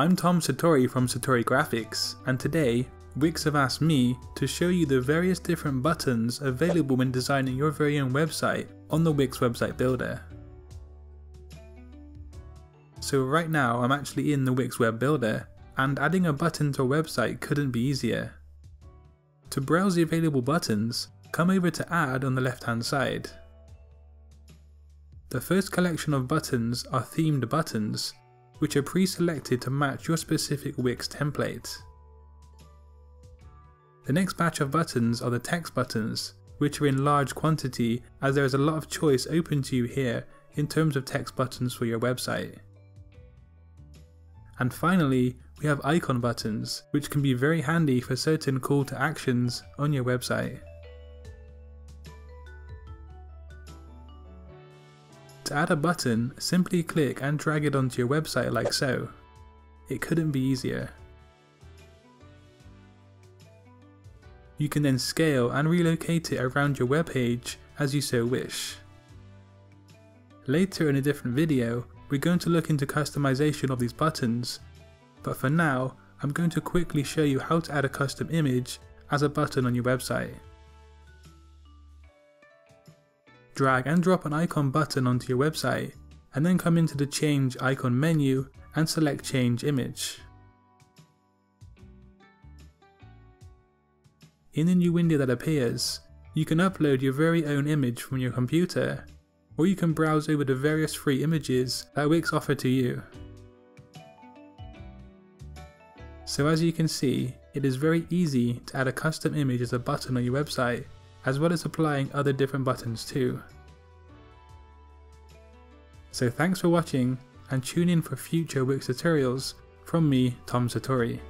I'm Tom Satori from Satori Graphics, and today Wix have asked me to show you the various different buttons available when designing your very own website on the Wix website builder. So right now I'm actually in the Wix web builder and adding a button to a website couldn't be easier. To browse the available buttons, come over to add on the left hand side. The first collection of buttons are themed buttons, which are pre-selected to match your specific Wix template. The next batch of buttons are the text buttons, which are in large quantity as there is a lot of choice open to you here in terms of text buttons for your website. And finally, we have icon buttons, which can be very handy for certain call to actions on your website. To add a button, simply click and drag it onto your website like so. It couldn't be easier. You can then scale and relocate it around your web page as you so wish. Later in a different video, we're going to look into customization of these buttons, but for now, I'm going to quickly show you how to add a custom image as a button on your website. Drag and drop an icon button onto your website, and then come into the change icon menu and select change image. In the new window that appears, you can upload your very own image from your computer, or you can browse over the various free images that Wix offer to you. So as you can see, it is very easy to add a custom image as a button on your website as well as applying other different buttons too. So thanks for watching and tune in for future Wix tutorials from me, Tom Satori.